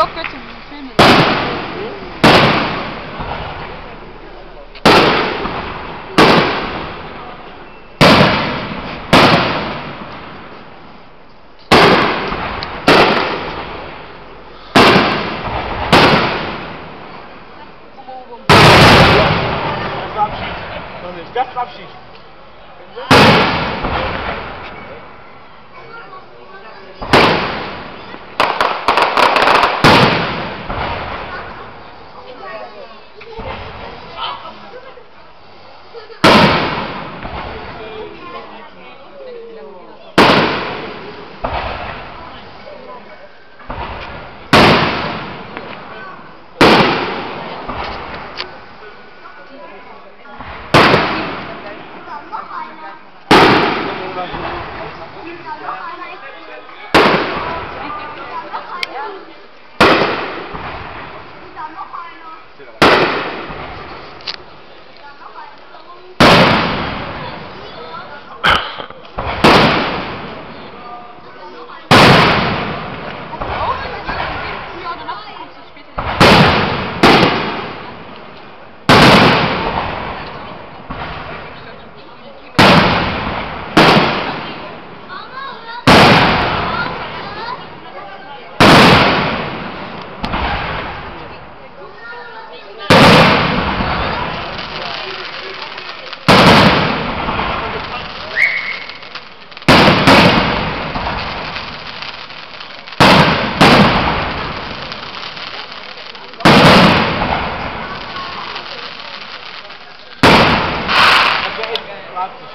is ook weer te vinden. is dat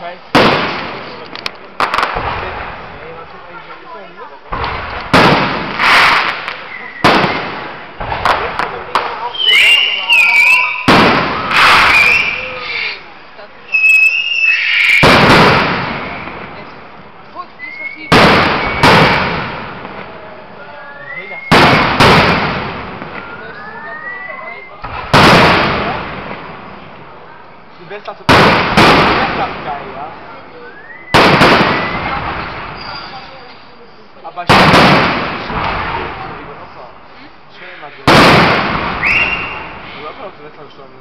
okay this doesn't that's not guy, yeah. Aber ich Entschuldigung, Opfer. Schön mal so. Du hast auch zuletzt gestorben.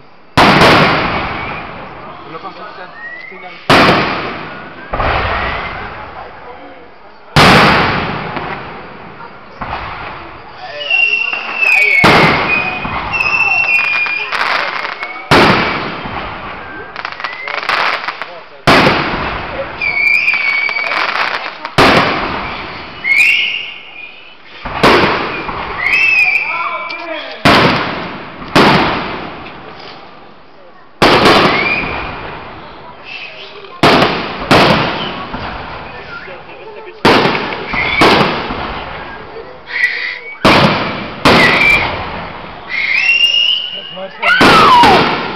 Und Opfer 15, 10 Jahre. No!